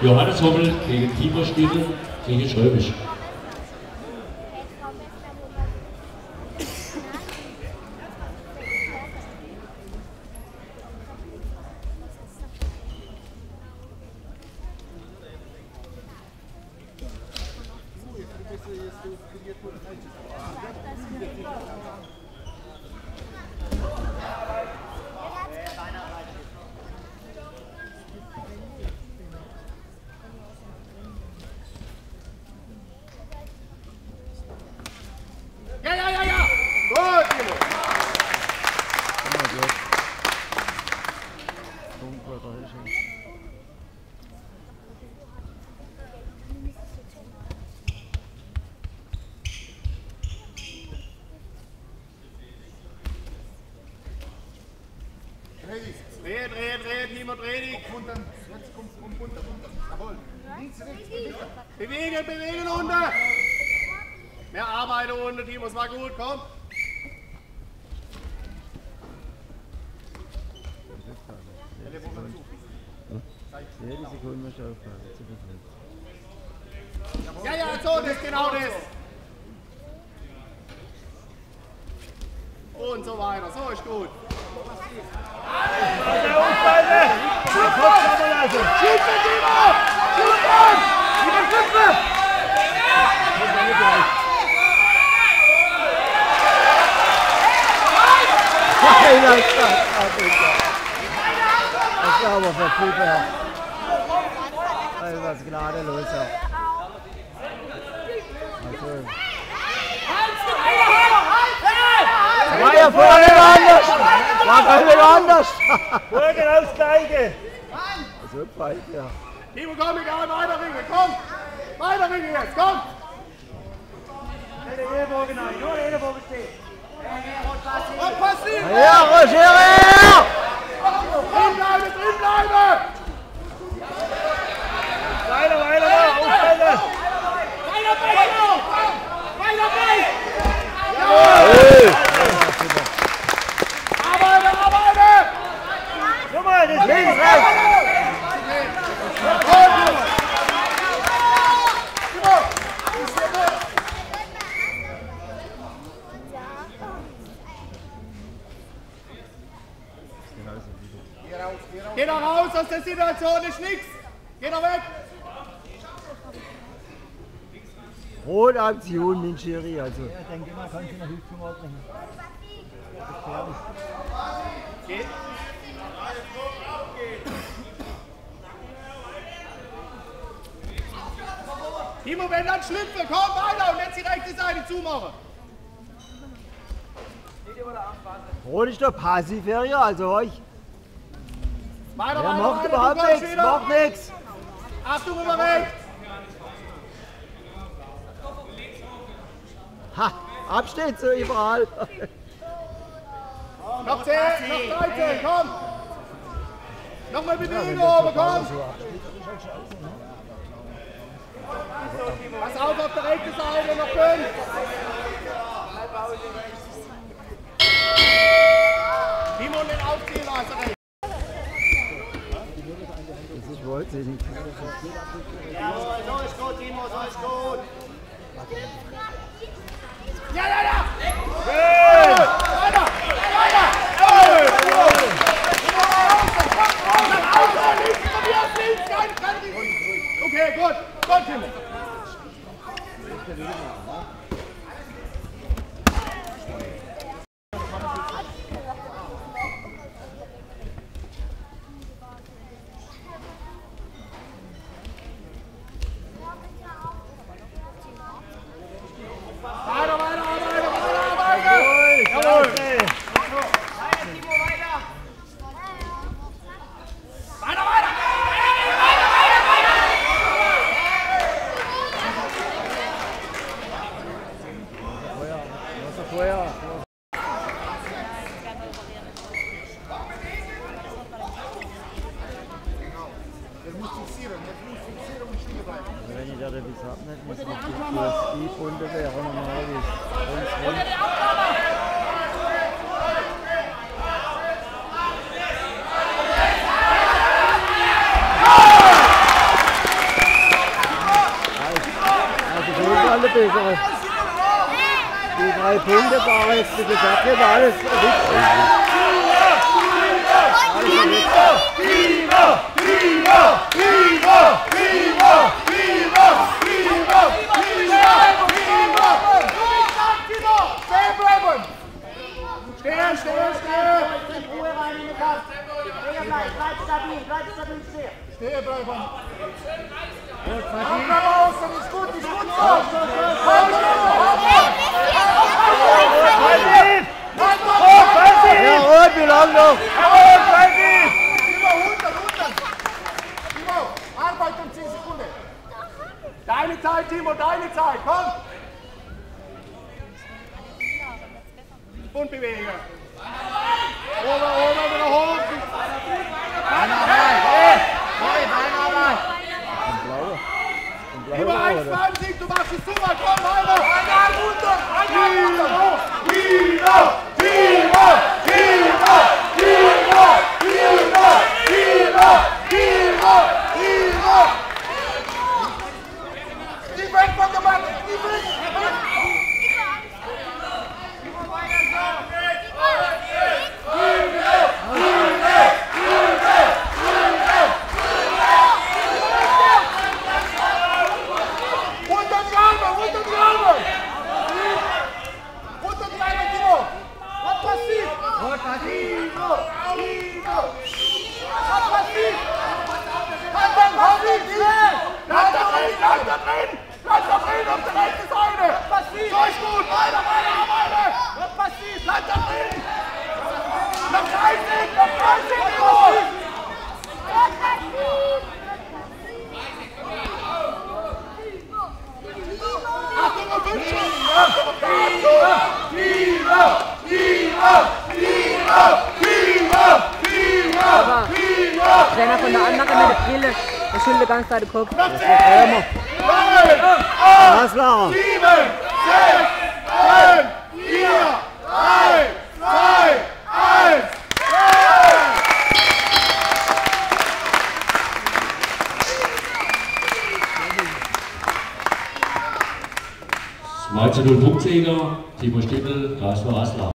Johannes Hommel gegen Timo Stiefel gegen Schwäbisch. Ja, ja, ja, ja! Gut, Timo! Dreh, dreh, dreh, Timo, dreh dich. Jetzt kommt's um runter, runter. Jawohl. Bewegen. Bewegen, bewegen, runter! Mehr Arbeit unten, Timo, es war gut, komm! Jede Sekunde musst du aufpassen. Zu viel. Ja, ja, so, das ist genau das. Und so weiter, so ist gut. Schießen, Timo! Schießen! Über Köpfe! Nein, das ist War aber verfügbar. Also was gerade los ist. War ja vorher anders. War vorher anders. Vorher das Gleiche. So bald, ja. Timo, komm, egal, weiter ringen, komm! Weiter ringen jetzt, komm! Nur. Und passiv! Ja, Roger! Drin bleiben, drin bleiben! Weiter, weiter, weiter, aufstellen. Weiter, weiter! Weiter, weiter! Hey. Arbeite, arbeite! Guck mal, das ist Links, rechts. Geh da raus aus der Situation, ist nix! Geh da weg! Rotaktion, Mincheri, also. Ich denke mal, kann ich noch Hilfe bringen. Geh. Timo, wenn dann schlüpfe, komm weiter und jetzt die rechte Seite zumachen. Rot ist doch passiv, ja, also euch. Weiter, weiter, macht weiter, überhaupt nichts, wieder. macht nichts. Achtung, über rechts. Ha, absteht so überall. Noch 10, noch 13, komm. Nochmal Bewegung oben, komm. Pass auf, auf der rechten Seite, noch 5. Timo, den aufziehen lassen. Sie nicht. Jawohl, so ist gut, Timo, so ist gut. Ja, ja, ja! Weiter! Weiter! Okay, gut, gut, Timo. wenn ich da den Biss nicht muss ich die Bunde wäre normal ist. Oder der Die drei Punkte waren jetzt, wie gesagt, hier war alles richtig. Stehen. Bleiben! Komm raus, das ist gut, ist gut so. Ja, rot, wie lang noch? Timo, 100, 100! Timo, Arbeit um 10 Sekunden! Deine Zeit, Timo, deine Zeit, komm! Und bewegen! Ober, ober, wieder hoch! Über Trainer von der anderen mit der Brille, der schüttelt ganz Zeit den Kopf. Noch 10! 9! 8! Das war er. 7! 6! 5! 4! 3! 0 Punktsieger, Timo Stimmel, Geisler Aslar.